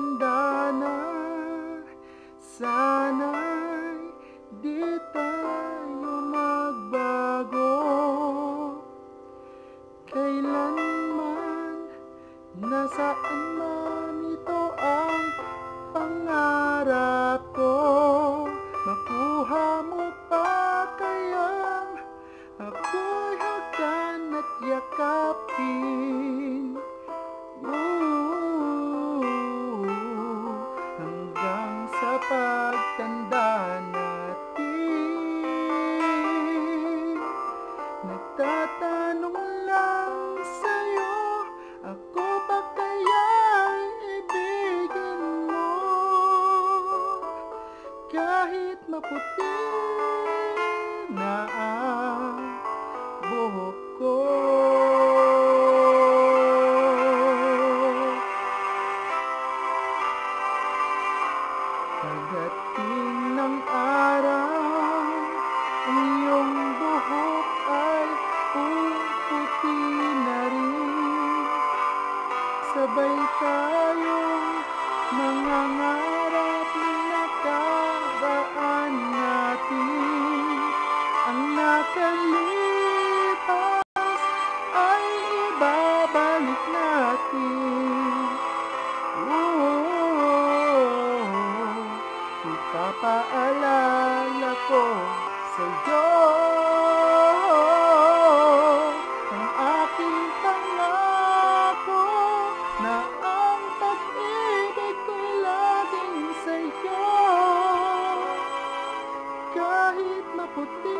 Matanda na Sana'y di tayo magbago. Kailanman, nasaan man ito ang pangarap ko? Makuha mo pa kayang ako'y hagdan at yakapin Nagtatanong lang sa'yo Ako ba kaya'y ibigin mo? Kahit maputi na ang buhok ko. Pagdating ng araw Ang iyong buhok Sabay tayong mangangarap na nakaraan natin. Ang nakalipas ay ibabalik natin. Oh, ipapaalala Kahit maputi